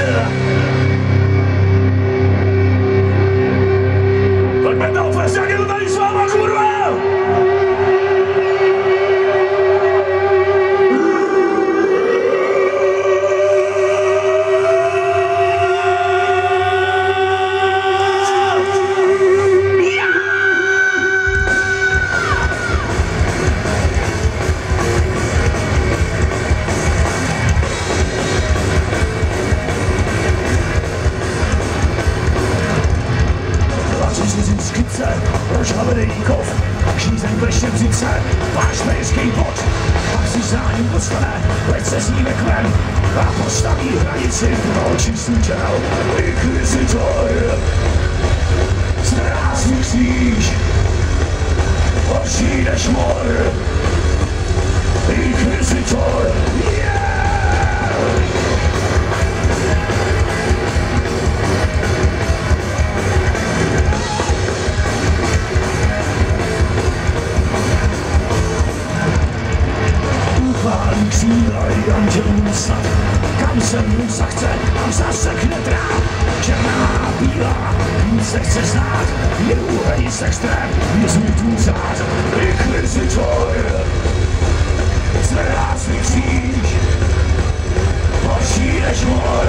Yeah. Oprócz kov, Ślizem weź się w zimce Wasz męski bot A chcesz za nim dostanę Lecę z nim jak mem A postawi granicy Pocisk udział Inkwizytor Strażnik znić Odcinać mor. dojdou divný snad, kam se musa chce, tam zasekne drát. Černá, bílá, nic nechce znát, je úhej z extrém, je smutný řád, rychle si čoj, zvedá svůj horší než můj.